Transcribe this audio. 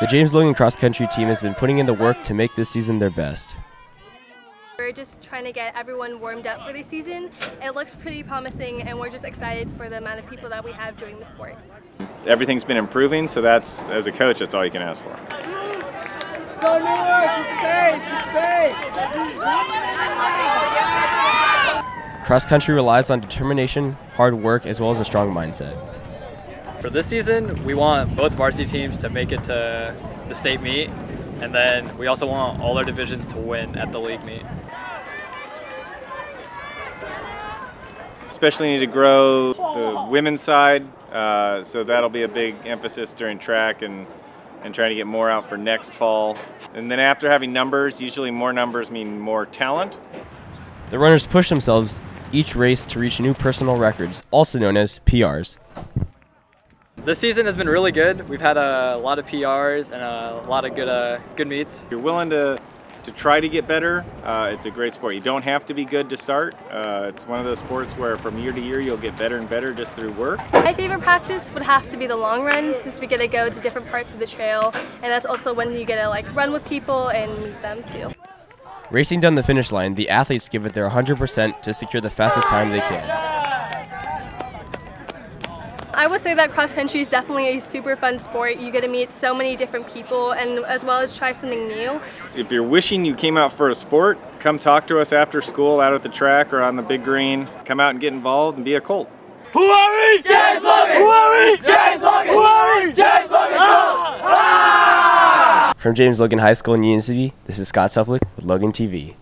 The James Logan cross country team has been putting in the work to make this season their best. We're just trying to get everyone warmed up for the season. It looks pretty promising and we're just excited for the amount of people that we have doing the sport. Everything's been improving, so that's, as a coach, that's all you can ask for. Go New York! Keep the pace! Cross country relies on determination, hard work, as well as a strong mindset. For this season, we want both varsity teams to make it to the state meet, and then we also want all our divisions to win at the league meet. Especially need to grow the women's side, uh, so that'll be a big emphasis during track and, and trying to get more out for next fall. And then after having numbers, usually more numbers mean more talent. The runners push themselves each race to reach new personal records, also known as PRs. This season has been really good. We've had a lot of PRs and a lot of good uh, good meets. If you're willing to, to try to get better, uh, it's a great sport. You don't have to be good to start. Uh, it's one of those sports where from year to year you'll get better and better just through work. My favorite practice would have to be the long run since we get to go to different parts of the trail and that's also when you get to like run with people and meet them too. Racing down the finish line, the athletes give it their 100% to secure the fastest time they can. I would say that cross country is definitely a super fun sport. You get to meet so many different people and as well as try something new. If you're wishing you came out for a sport, come talk to us after school out at the track or on the big green. Come out and get involved and be a Colt. Who are we? James Logan! Who are we? James Logan! Who are we? James Logan! From James Logan High School in Union City, this is Scott Suplick with Logan TV.